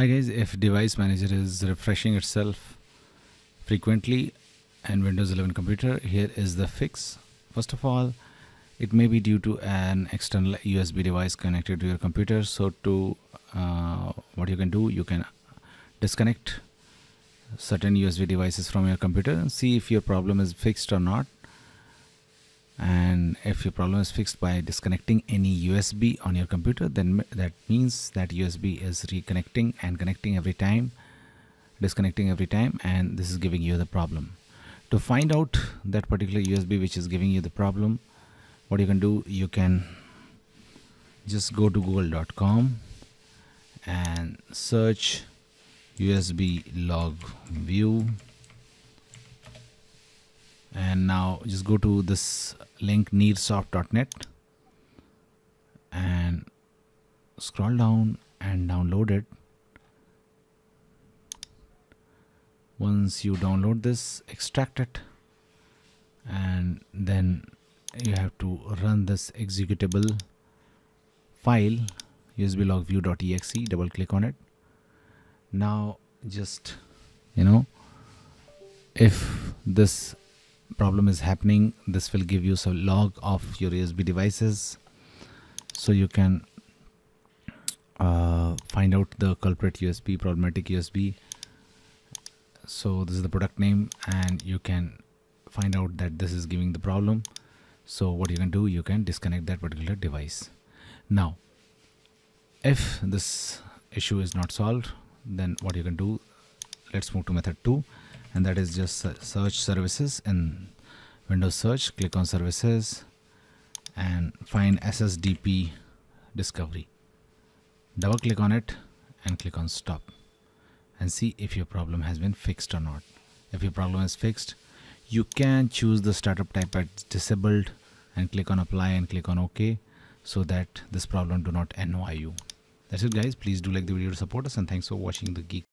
Hi guys, if device manager is refreshing itself frequently and Windows 11 computer, here is the fix. First of all, it may be due to an external USB device connected to your computer. So to uh, what you can do, you can disconnect certain USB devices from your computer and see if your problem is fixed or not and if your problem is fixed by disconnecting any USB on your computer then that means that USB is reconnecting and connecting every time disconnecting every time and this is giving you the problem. To find out that particular USB which is giving you the problem what you can do you can just go to google.com and search USB log view and now just go to this link nirsoft.net and scroll down and download it. Once you download this extract it and then you have to run this executable file usblogview.exe double click on it. Now just you know if this problem is happening this will give you some log of your USB devices. So you can uh, find out the culprit USB problematic USB so this is the product name and you can find out that this is giving the problem. So what you can do you can disconnect that particular device. Now if this issue is not solved then what you can do let's move to method 2 and that is just search services in Windows search click on services and find SSDP discovery. Double click on it and click on stop and see if your problem has been fixed or not. If your problem is fixed you can choose the startup type as disabled and click on apply and click on ok so that this problem do not annoy you that's it guys. Please do like the video to support us and thanks for watching the geek